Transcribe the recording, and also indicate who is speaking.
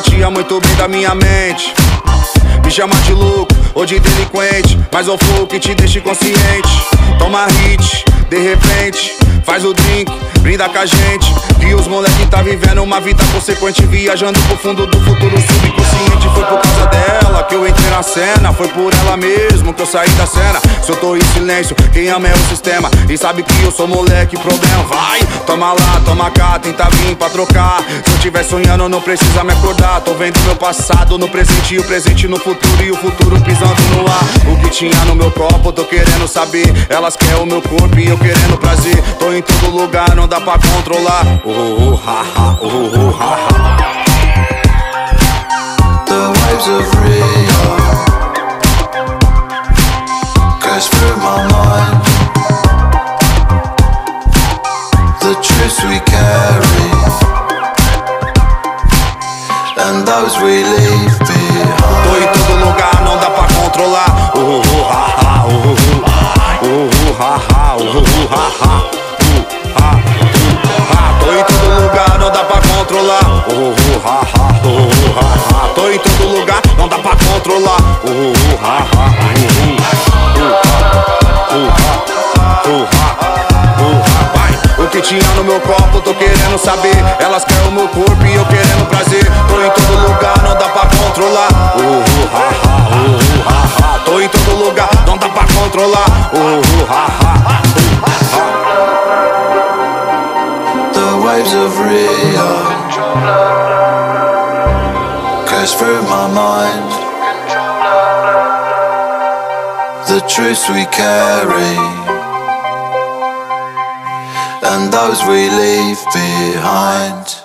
Speaker 1: batia muito bem da minha mente. Me chama de louco ou de delinquente, mas o flow que te deixa consciente. Toma hit, de repente, faz o drink, brinda com a gente. Que os moleque tá vivendo uma vida consequente, viajando pro fundo do futuro subconsciente. Foi por causa dela que eu entrei na cena, foi por ela mesmo que eu saí da cena. Se eu tô em silêncio, quem ama é o sistema. E sabe que eu sou moleque, problema vai. Toma lá, toma cá, tenta vir pra trocar. Se eu tiver sonhando, não precisa me acordar. Tô vendo meu passado no presente o presente no futuro. E o futuro pisando no ar. O que tinha no meu copo, tô querendo saber. Elas querem o meu corpo e eu querendo prazer. Tô todo lugar, não dá pra controlar. Oh, oh, ha, ha, oh, oh, ha, ha.
Speaker 2: The waves of Rio Goes through my mind The truths we carry And those we leave behind
Speaker 1: Tô em todo lugar, não dá pra controlar. Oh, oh, oh, ha, ha, oh, oh, oh. Oh, oh, ha, ha, oh, oh, ha, ha. Oh, oh, ha, ha, oh, oh. Tô em todo lugar, não dá pra controlar. Oh, oh, ha, ha, oh, oh, oh, oh, oh. O que tinha no meu copo, tô querendo saber. Elas querem o meu corpo e eu querendo prazer. Tô em todo lugar, não dá pra controlar. Oh, oh, ha, ha, oh, oh, ha, ha. Tô em todo lugar, não dá pra controlar. Oh, oh, ha, ha, oh, ha.
Speaker 2: The waves of Rio Goes through my mind. The truths we carry. And those we leave behind